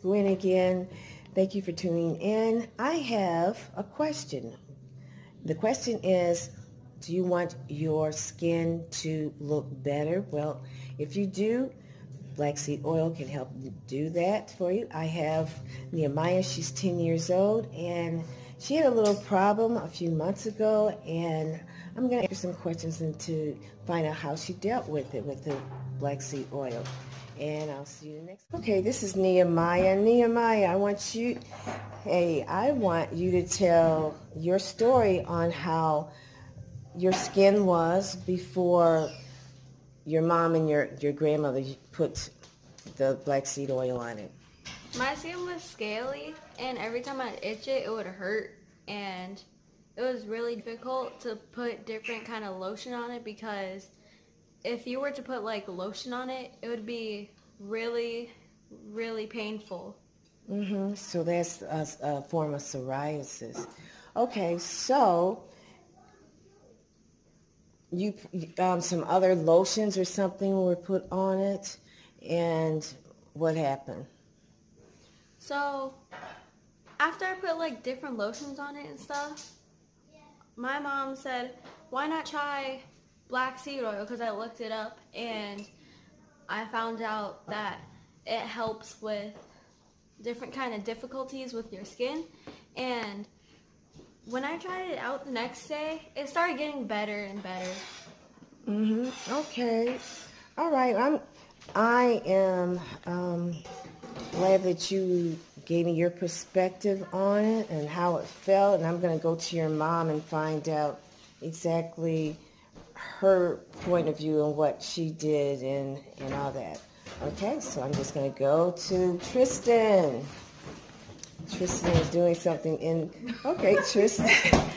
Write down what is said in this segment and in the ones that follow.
Gwen again. Thank you for tuning in. I have a question. The question is, do you want your skin to look better? Well, if you do, black seed oil can help do that for you. I have NiaMya. She's 10 years old, and she had a little problem a few months ago, and I'm going to ask some questions and to find out how she dealt with it with the black seed oil and I'll see you next. Okay, this is NiaMya. NiaMya, I want you, hey, I want you to tell your story on how your skin was before your mom and your, your grandmother put the black seed oil on it. My skin was scaly, and every time I'd itch it, it would hurt, and it was really difficult to put different kind of lotion on it because if you were to put like lotion on it, it would be really, really painful. Mm-hmm. So that's a, a form of psoriasis. Okay, so you um, some other lotions or something were put on it, and what happened? So after I put like different lotions on it and stuff, my mom said, "Why not try black seed oil because I looked it up and I found out that it helps with different kind of difficulties with your skin and when I tried it out the next day, it started getting better and better. Mhm. Okay. All right. I'm. I am um, glad that you gave me your perspective on it and how it felt, and I'm going to go to your mom and find out exactly her point of view and what she did and, and all that. Okay, so I'm just going to go to Tristan. Tristan is doing something in. Okay, Tristan.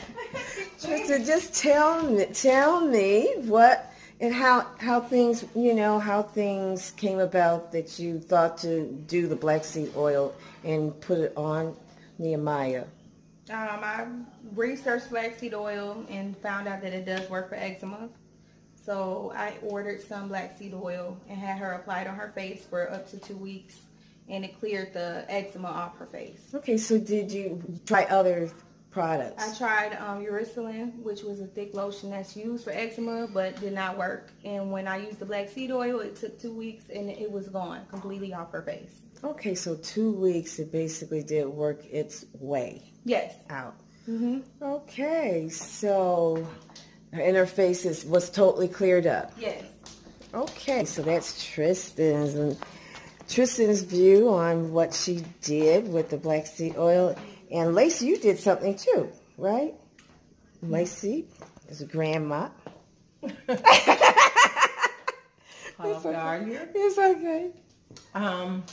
Tristan, just tell me, tell me what and how how things you know how things came about that you thought to do the black seed oil and put it on NiaMya. Um, I researched black seed oil and found out that it does work for eczema. So I ordered some black seed oil and had her applied on her face for up to two weeks and it cleared the eczema off her face. Okay, so did you try other products? I tried um, Eucerin, which was a thick lotion that's used for eczema, but did not work. And when I used the black seed oil, it took two weeks and it was gone completely off her face. Okay, so two weeks it basically did work its way. Yes. Out. Mm-hmm. Okay, so her interface is, was totally cleared up. Yes. Okay, so that's Tristan's and Tristan's view on what she did with the black seed oil. And Lacey, you did something too, right? Lacey is a grandma. It's okay. It's okay. Um,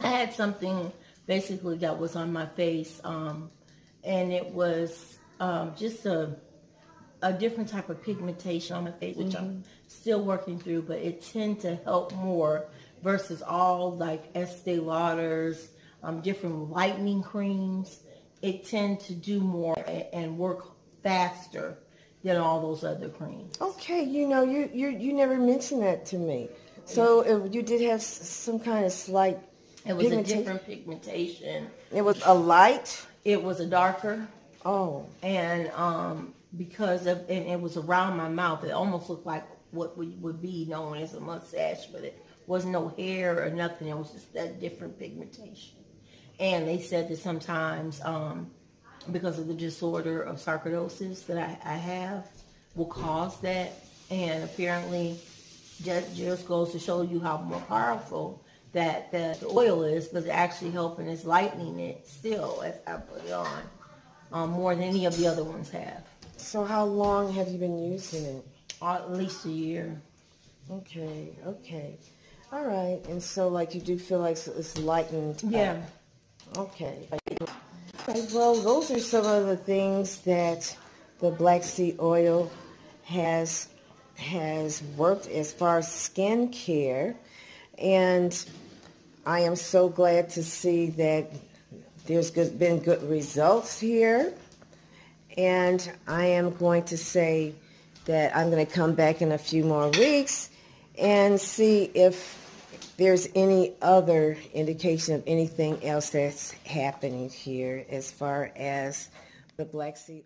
I had something basically that was on my face, um, and it was um, just a a different type of pigmentation on my face, which mm-hmm. I'm still working through, but it tend to help more versus all like Estee Lauders, um, different lightening creams. It tend to do more and, work faster than all those other creams. Okay, you know, you you you never mentioned that to me. So yeah. you did have some kind of slight. It was a different pigmentation. It was a light. It was a darker. Oh. And um, because of and it was around my mouth. It almost looked like what would, would be known as a mustache, but it was no hair or nothing. It was just that different pigmentation. And they said that sometimes um, because of the disorder of sarcoidosis that I, I have will cause that. And apparently just, just goes to show you how more powerful that, that the oil is, but actually helping is lightening it still as I put it on um, more than any of the other ones have. So how long have you been using it? Uh, at least a year. Okay, okay. All right. And so like you do feel like it's lightened Yeah. Okay. Okay, well, those are some of the things that the black seed oil has has worked as far as skin care. And I am so glad to see that there's good, been good results here. And I am going to say that I'm going to come back in a few more weeks and see if there's any other indication of anything else that's happening here as far as the black seed